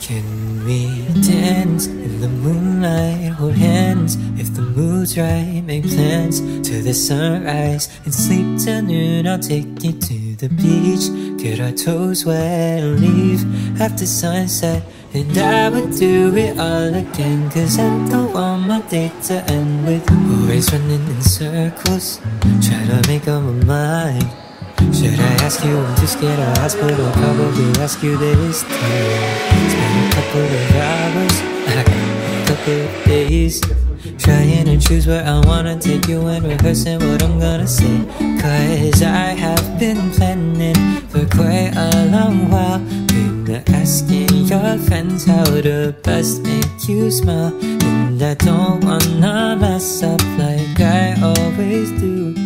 Can we dance in the moonlight? Hold hands if the mood's right. Make plans to the sunrise and sleep till noon. I'll take you to the beach, get our toes wet, and leave after sunset. And I would do it all again, cause I don't want my day to end with always running in circles, trying to make up my mind. Should I ask you when to get a hospital? Probably ask you this time. Spend a couple of hours, a couple of days, trying to choose where I wanna take you and rehearsing what I'm gonna say. Cause I have been planning for quite a long while. Been asking your friends how to best make you smile. And I don't wanna mess up like I always do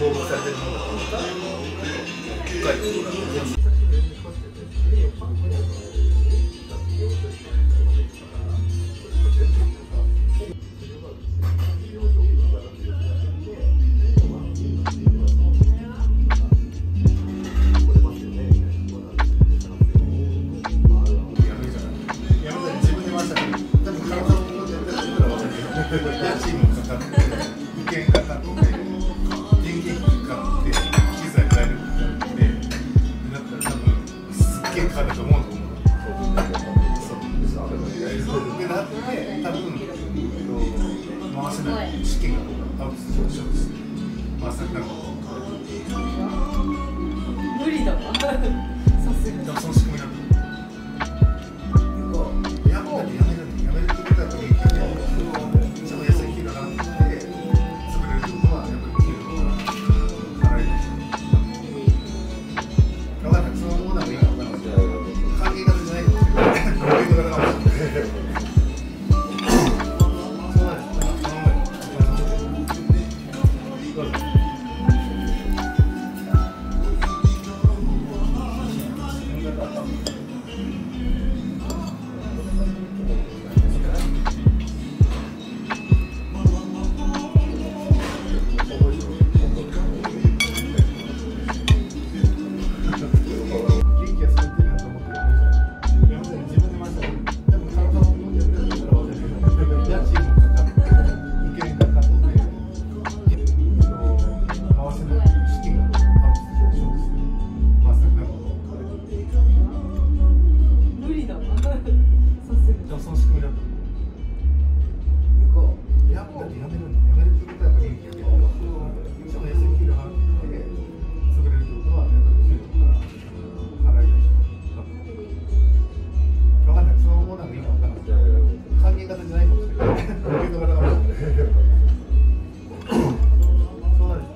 報道されてるものだとか、北海道だと。にやめるやめるってことはやっぱりいいけどしかも安い給料払って潰れるってことはやっぱり給料が払いたい分かん。ないそのものがいいか分かんない還元型じゃないかもしれない還元型かもしれないそう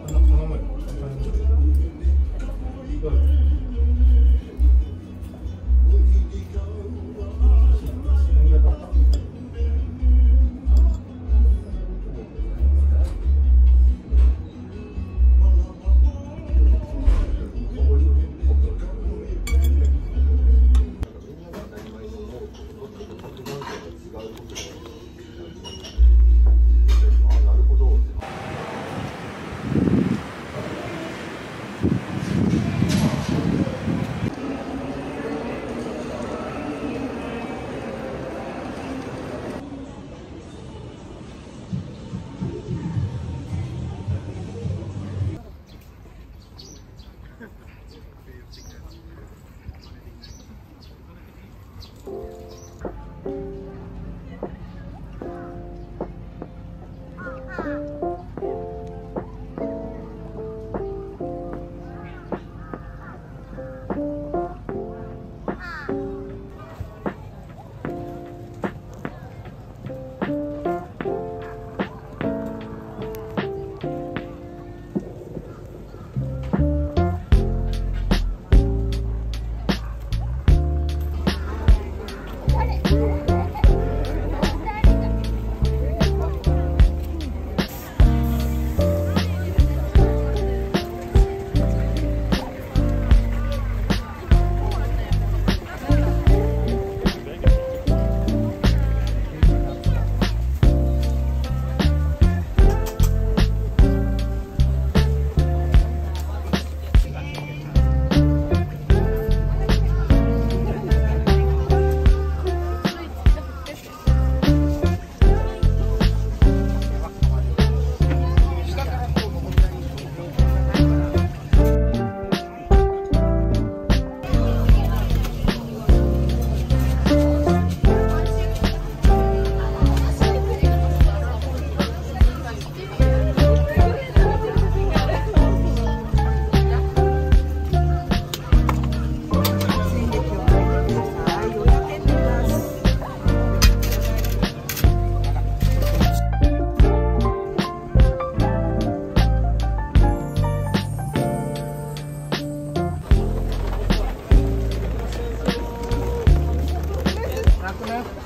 Yeah.